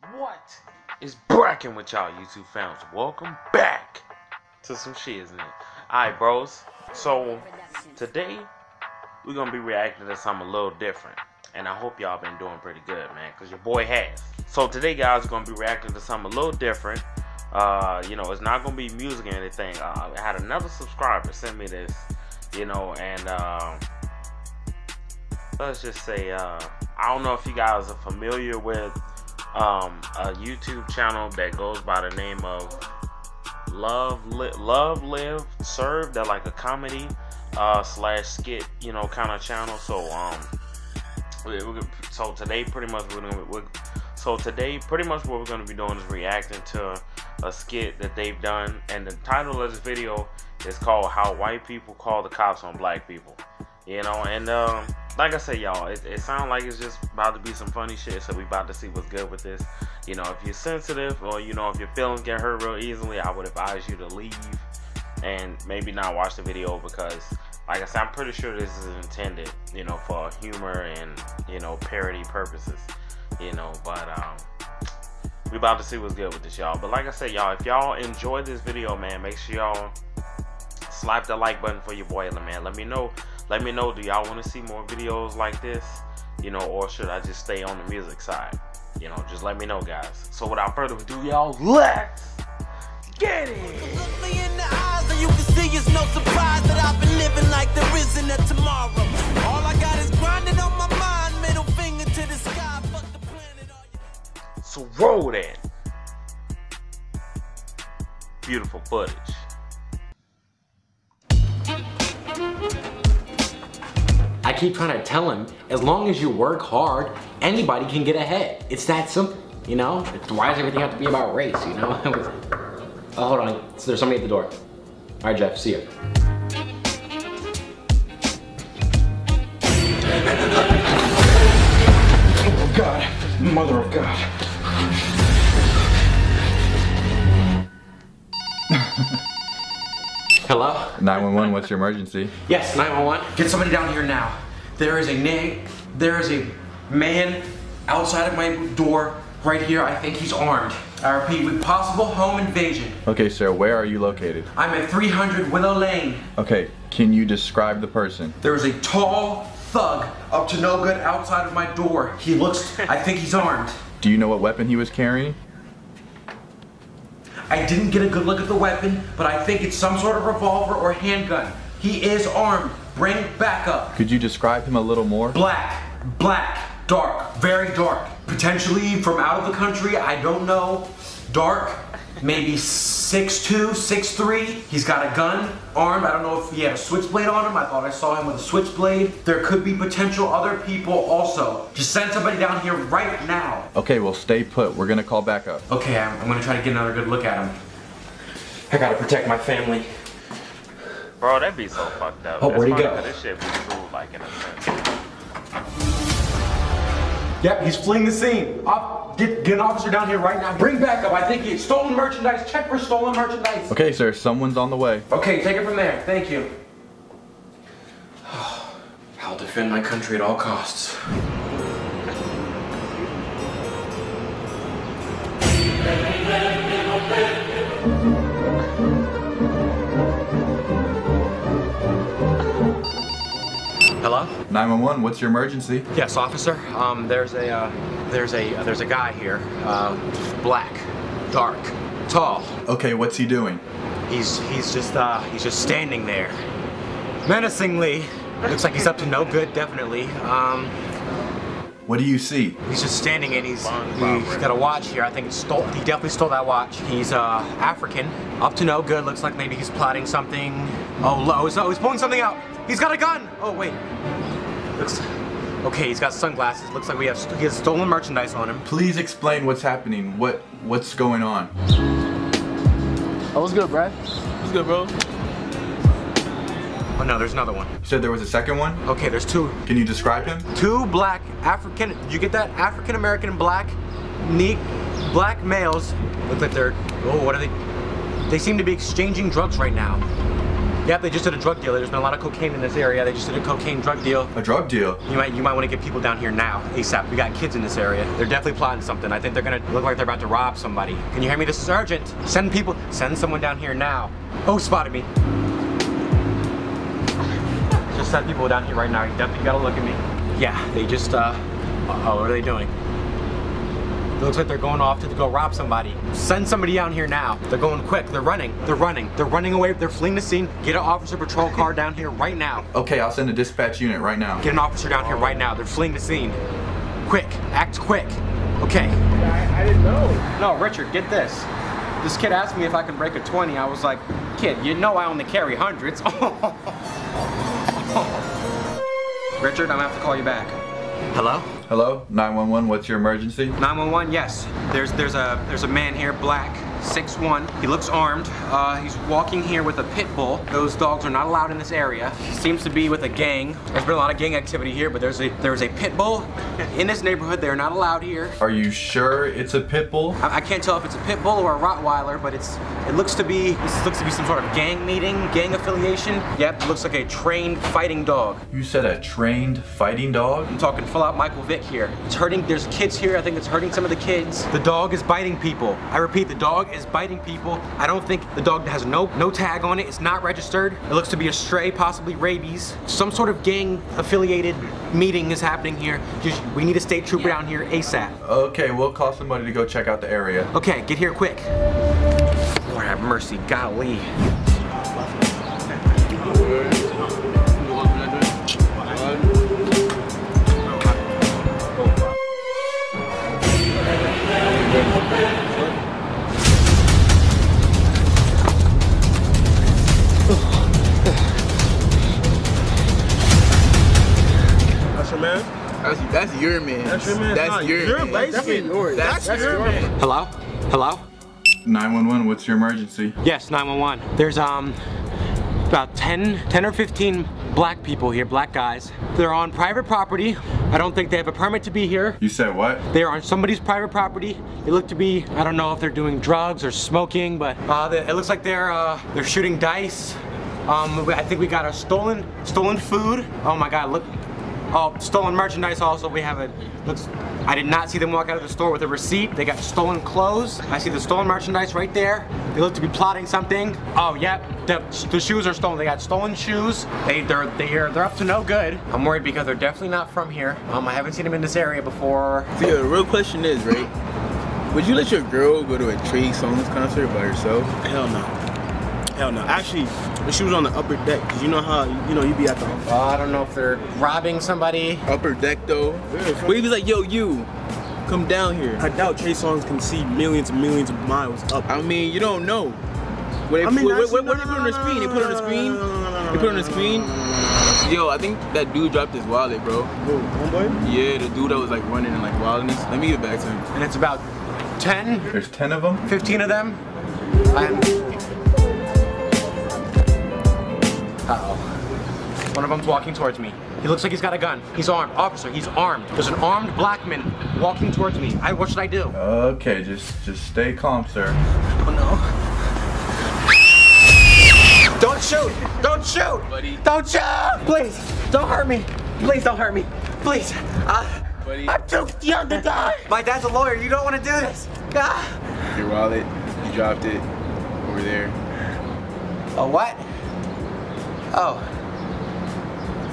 What is bracking with y'all YouTube fans? Welcome back to some shit, isn't it? Alright, bros. So today we're gonna be reacting to something a little different. And I hope y'all been doing pretty good, man, because your boy has. So today guys we're gonna be reacting to something a little different. Uh, you know, it's not gonna be music or anything. Uh, I had another subscriber send me this, you know, and uh, let's just say uh, I don't know if you guys are familiar with um, a YouTube channel that goes by the name of Love Li- Love Live Serve. They're like a comedy uh, slash skit, you know, kind of channel. So um, we, we, so today pretty much we're gonna we're, so today pretty much what we're gonna be doing is reacting to a skit that they've done, and the title of this video is called "How White People Call the Cops on Black People." You know, and um, like I said, y'all, it, it sounds like it's just about to be some funny shit. So we about to see what's good with this. You know, if you're sensitive or you know if your feelings get hurt real easily, I would advise you to leave and maybe not watch the video because, like I said, I'm pretty sure this is intended, you know, for humor and you know parody purposes. You know, but um, we about to see what's good with this, y'all. But like I said, y'all, if y'all enjoyed this video, man, make sure y'all slap the like button for your boy, man. Let me know let me know, do y'all want to see more videos like this? You know, or should I just stay on the music side? You know, just let me know, guys. So without further ado, y'all, let's get it! You can see it's no I keep trying to tell him, as long as you work hard, anybody can get ahead. It's that simple, you know? Why does everything have to be about race, you know? oh, hold on, so there's somebody at the door. All right, Jeff, see you. Oh God, mother of God. Hello? 911, what's your emergency? Yes, 911. Get somebody down here now. There is a name, there is a man outside of my door right here. I think he's armed. I repeat, with possible home invasion. Okay, sir, where are you located? I'm at 300 Willow Lane. Okay, can you describe the person? There is a tall thug up to no good outside of my door. He looks, I think he's armed. Do you know what weapon he was carrying? I didn't get a good look at the weapon, but I think it's some sort of revolver or handgun. He is armed. Bring backup. Could you describe him a little more? Black, black, dark, very dark. Potentially from out of the country, I don't know. Dark, maybe 6'2", 6'3". He's got a gun, armed. I don't know if he had a switchblade on him. I thought I saw him with a switchblade. There could be potential other people also. Just send somebody down here right now. Okay, well stay put. We're gonna call backup. Okay, I'm, I'm gonna try to get another good look at him. I gotta protect my family. Bro, that'd be so fucked up. Oh, where'd he go? This shit be true, like in a sense. Yep, he's fleeing the scene. Op get, get an officer down here right now. Bring backup. I think he's stolen merchandise. Check for stolen merchandise. Okay, sir, someone's on the way. Okay, take it from there. Thank you. I'll defend my country at all costs. Hello? 911, what's your emergency? Yes, officer. Um, there's a uh, there's a uh, there's a guy here, uh, black, dark, tall. Okay, what's he doing? He's he's just uh, he's just standing there, menacingly. Looks like he's up to no good, definitely. Um, What do you see? he's just standing and he's he's got a watch here. I think he stole. He definitely stole that watch. He's uh, African, up to no good. Looks like maybe he's plotting something. Oh, low. He's, oh, he's pulling something out. He's got a gun. Oh wait. Looks. Okay, he's got sunglasses. Looks like we have he has stolen merchandise on him. Please explain what's happening. What what's going on? Oh, what's good, Brad? What's good, bro? Oh no, there's another one. You said there was a second one? Okay, there's two. Can you describe him? Two black African. You get that? African American black, neat black males. Look like they're. Oh, what are they? They seem to be exchanging drugs right now. Yep, they just did a drug deal. There's been a lot of cocaine in this area. They just did a cocaine drug deal. A drug deal? You might you might want to get people down here now, ASAP. We got kids in this area. They're definitely plotting something. I think they're gonna look like they're about to rob somebody. Can you hear me? This is urgent. Send people, send someone down here now. Oh, spotted me. Just send people down here right now. You definitely gotta look at me. Yeah, they just, uh, oh, what are they doing? It looks like they're going off to go rob somebody. Send somebody down here now. They're going quick. They're running. They're running. They're running away. They're fleeing the scene. Get an officer patrol car down here right now. Okay, I'll send a dispatch unit right now. Get an officer down here right now. They're fleeing the scene. Quick. Act quick. Okay. I, I didn't know. No, Richard, get this. This kid asked me if I can break a 20. I was like, kid, you know I only carry hundreds. Richard, I'm gonna have to call you back. Hello? Hello? 911, what's your emergency? 911, yes. There's there's a there's a man here, black, 6'1". He looks armed. Uh, he's walking here with a pit bull. Those dogs are not allowed in this area. Seems to be with a gang. There's been a lot of gang activity here, but there's a there's a pit bull in this neighborhood. They're not allowed here. Are you sure it's a pit bull? I, I can't tell if it's a pit bull or a Rottweiler, but it's it looks to be this looks to be some sort of gang meeting, gang affiliation. Yep, looks like a trained fighting dog. You said a trained fighting dog? I'm talking full out Michael Vick here. It's hurting, there's kids here, I think it's hurting some of the kids. The dog is biting people. I repeat, the dog is biting people. I don't think the dog has no no tag on it, it's not registered. It looks to be a stray, possibly rabies. Some sort of gang affiliated meeting is happening here. Just, we need a state trooper down here ASAP. Okay, we'll call somebody to go check out the area. Okay, get here quick. Lord have mercy, golly. Man. That's your man? That's Nah, your you're man. basically. That's, That's your your man. Hello? Hello? 911, what's your emergency? Yes, 911. There's um about 10, 10 or 15 black people here, black guys. They're on private property. I don't think they have a permit to be here. You said what? They're on somebody's private property. They look to be, I don't know if they're doing drugs or smoking, but uh, they- it looks like they're uh, they're shooting dice. Um, I think we got our stolen stolen food. Oh my God! Look, oh stolen merchandise. Also, we have a looks. I did not see them walk out of the store with a receipt. They got stolen clothes. I see the stolen merchandise right there. They look to be plotting something. Oh yep, the, the shoes are stolen. They got stolen shoes. They they're they're they're up to no good. I'm worried because they're definitely not from here. Um, I haven't seen them in this area before. So yeah, the real question is, right? Would you let your girl go to a Trey Songz concert by herself? Hell no. Hell no. Actually, when she was on the upper deck, cause you know how you know you be at the Uh, I don't know if they're robbing somebody. Upper deck though. Where he was like, yo, you, come down here. I doubt Trey Songz can see millions and millions of miles up. I mean, you don't know. What they, I mean, what, actually, what, what they put on the screen? They put on the screen? They put on the screen? Yo, I think that dude dropped his wallet, bro. Whoa, homeboy? Yeah, the dude that was like running and like wildness. Let me get back to him. and it's about 10, There's 10 of them? 15 of them. And uh-oh. One of them's walking towards me. He looks like he's got a gun. He's armed. Officer, he's armed. There's an armed black man walking towards me. I, what should I do? Okay, just just stay calm, sir. Oh no. Don't shoot! Don't shoot! Buddy. Don't shoot! Please, don't hurt me. Please don't hurt me. Please. Uh, Buddy. I'm too young to die. My dad's a lawyer. You don't want to do this. Ah. Your wallet, you dropped it over there. A what? Oh.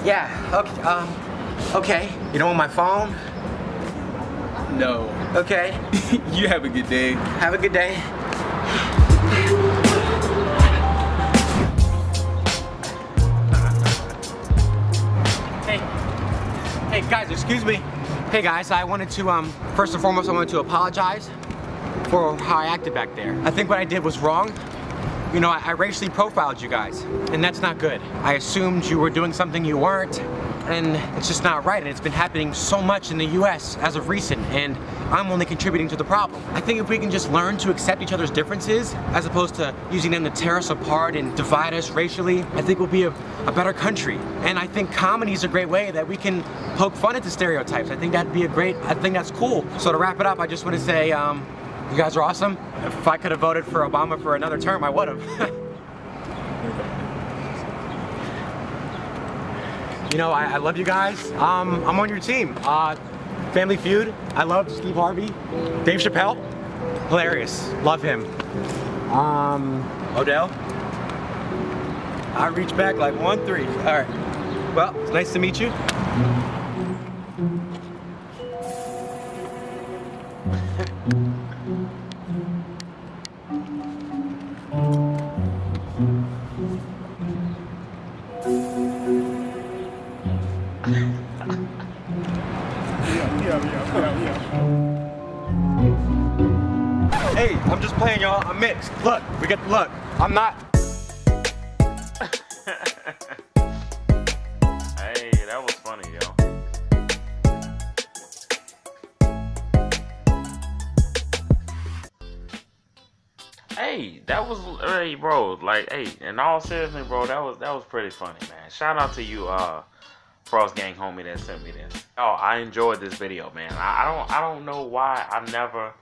Yeah. Okay. Um. Okay. You don't want my phone? No. Okay. you have a good day. Have a good day. Hey. Hey guys, excuse me. Hey guys, I wanted to um first and foremost I wanted to apologize for how I acted back there. I think what I did was wrong. You know, I, I racially profiled you guys, and that's not good. I assumed you were doing something you weren't, and it's just not right, and it's been happening so much in the US as of recent, and I'm only contributing to the problem. I think if we can just learn to accept each other's differences, as opposed to using them to tear us apart and divide us racially, I think we'll be a, a better country. And I think comedy is a great way that we can poke fun at the stereotypes. I think that'd be a great, I think that's cool. So to wrap it up, I just want to say, um, you guys are awesome. If I could have voted for Obama for another term, I would have. You know, I, I love you guys. Um, I'm on your team. Uh, Family Feud. I love Steve Harvey. Dave Chappelle. Hilarious. Love him. Um, Odell. I reach back like one three. All right. Well, it's nice to meet you. Hey, I'm just playing y'all. I'm mixed. Look, we got look. I'm not. Hey, that was hey, bro. Like, hey, in all seriousness, bro, that was that was pretty funny, man. Shout out to you, uh, Frost Gang homie that sent me this. Oh, I enjoyed this video, man. I, I don't I don't know why I've never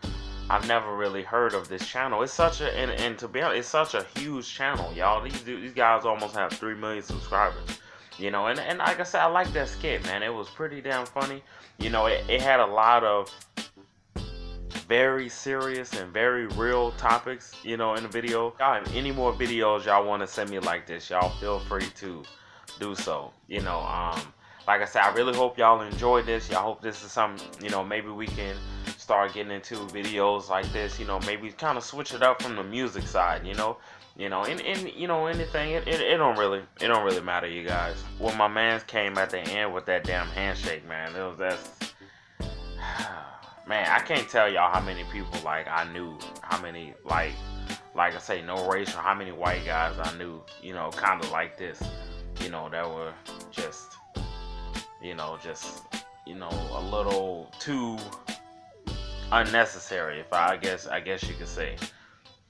I've never really heard of this channel. It's such a and, and to be honest, it's such a huge channel, y'all. These these guys almost have three million subscribers. You know, and, and like I said, I like that skit, man. It was pretty damn funny. You know, it, it had a lot of very serious and very real topics, you know, in the video. Y'all have any more videos y'all want to send me like this, y'all feel free to do so. You know, um, like I said, I really hope y'all enjoyed this. Y'all hope this is something, you know, maybe we can start getting into videos like this, you know, maybe kind of switch it up from the music side, you know. You know, and, and you know anything, it, it, it don't really it don't really matter, you guys. When my man came at the end with that damn handshake, man, it was that's man, I can't tell y'all how many people like I knew, how many like like I say, no racial, how many white guys I knew, you know, kind of like this, you know, that were just, you know, just, you know, a little too unnecessary, if I, I guess, I guess you could say.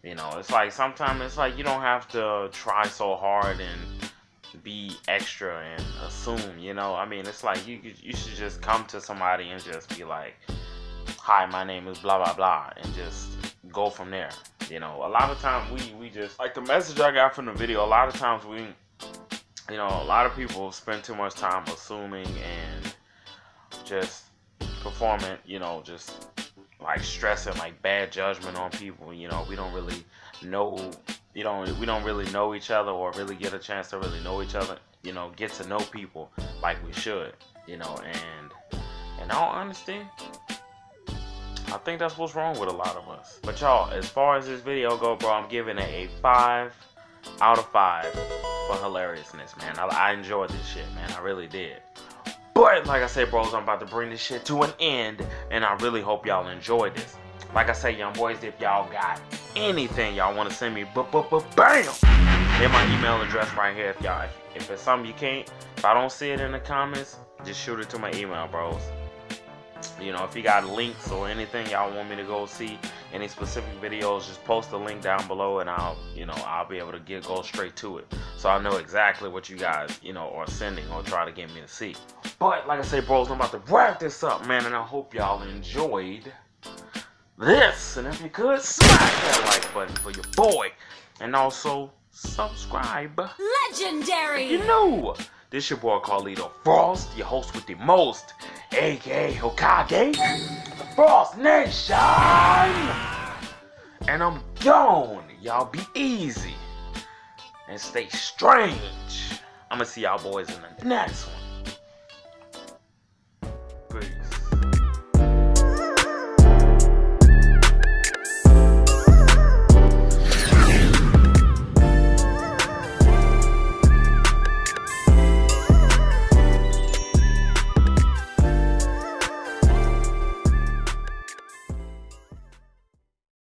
You know, it's like sometimes it's like you don't have to try so hard and be extra and assume. You know, I mean, it's like you you should just come to somebody and just be like, "Hi, my name is blah blah blah," and just go from there. You know, a lot of times we we just like the message I got from the video. A lot of times we, you know, a lot of people spend too much time assuming and just performing. You know, just like stressing like bad judgment on people. You know, we don't really know. You know, we don't really know each other or really get a chance to really know each other. You know, get to know people like we should. You know, and in all honesty, I think that's what's wrong with a lot of us. But y'all, as far as this video go, bro, I'm giving it a five out of five for hilariousness, man. I, I enjoyed this shit, man. I really did. But like I said, bros, I'm about to bring this shit to an end, and I really hope y'all enjoyed this. Like I say, young boys, if y'all got anything y'all want to send me, but but but bam, hit my email address right here. If y'all, if, if it's something you can't, if I don't see it in the comments, just shoot it to my email, bros. You know, if you got links or anything y'all want me to go see, any specific videos, just post the link down below, and I'll, you know, I'll be able to get go straight to it, so I know exactly what you guys, you know, are sending or try to get me to see. But like I say, bros, I'm about to wrap this up, man, and I hope y'all enjoyed this. And if you could, smash that like button for your boy, and also subscribe. Legendary! You know, this your boy Carlito Frost, your host with the most, aka Hokage, the Frost Nation. And I'm gone. Y'all be easy and stay strange. I'm gonna see y'all boys in the next one.